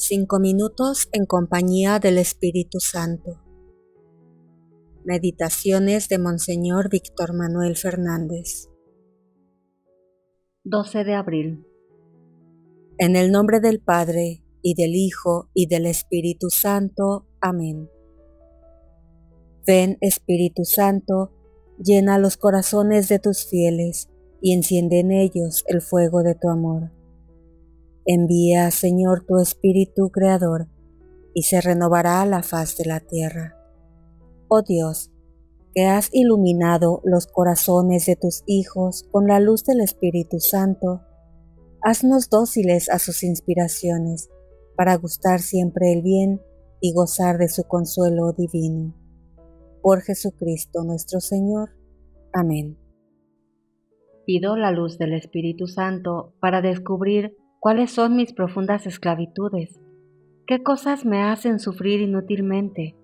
Cinco minutos en compañía del Espíritu Santo. Meditaciones de Monseñor Víctor Manuel Fernández. 12 de abril. En el nombre del Padre, y del Hijo, y del Espíritu Santo. Amén. Ven, Espíritu Santo, llena los corazones de tus fieles, y enciende en ellos el fuego de tu amor. Envía, Señor, tu Espíritu Creador, y se renovará la faz de la tierra. Oh Dios, que has iluminado los corazones de tus hijos con la luz del Espíritu Santo, haznos dóciles a sus inspiraciones, para gustar siempre el bien y gozar de su consuelo divino. Por Jesucristo nuestro Señor. Amén. Pido la luz del Espíritu Santo para descubrir cuáles son mis profundas esclavitudes, qué cosas me hacen sufrir inútilmente,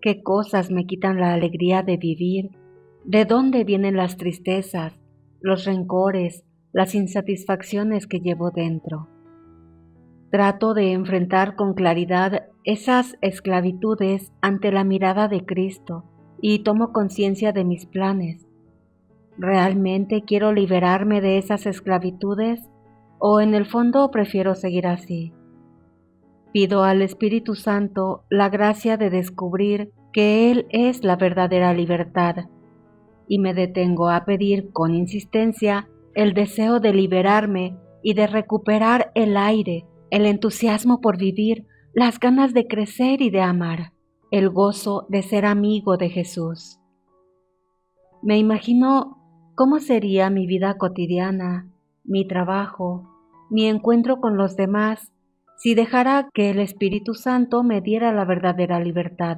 qué cosas me quitan la alegría de vivir, de dónde vienen las tristezas, los rencores, las insatisfacciones que llevo dentro. Trato de enfrentar con claridad esas esclavitudes ante la mirada de Cristo y tomo conciencia de mis planes. ¿Realmente quiero liberarme de esas esclavitudes o en el fondo prefiero seguir así. Pido al Espíritu Santo la gracia de descubrir que Él es la verdadera libertad y me detengo a pedir con insistencia el deseo de liberarme y de recuperar el aire, el entusiasmo por vivir, las ganas de crecer y de amar, el gozo de ser amigo de Jesús. Me imagino cómo sería mi vida cotidiana mi trabajo, mi encuentro con los demás, si dejara que el Espíritu Santo me diera la verdadera libertad.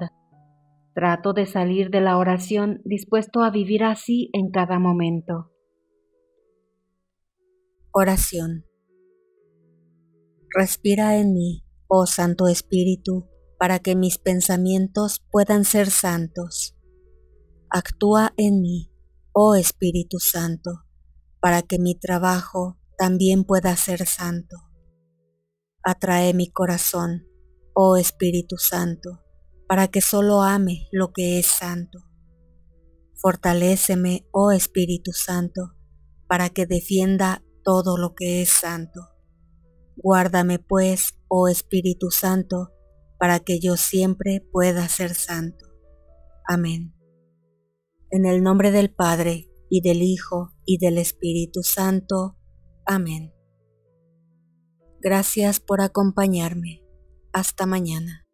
Trato de salir de la oración dispuesto a vivir así en cada momento. Oración. Respira en mí, oh Santo Espíritu, para que mis pensamientos puedan ser santos. Actúa en mí, oh Espíritu Santo para que mi trabajo también pueda ser santo. Atrae mi corazón, oh Espíritu Santo, para que solo ame lo que es santo. Fortaléceme, oh Espíritu Santo, para que defienda todo lo que es santo. Guárdame pues, oh Espíritu Santo, para que yo siempre pueda ser santo. Amén. En el nombre del Padre, y del Hijo, y del Espíritu Santo. Amén. Gracias por acompañarme. Hasta mañana.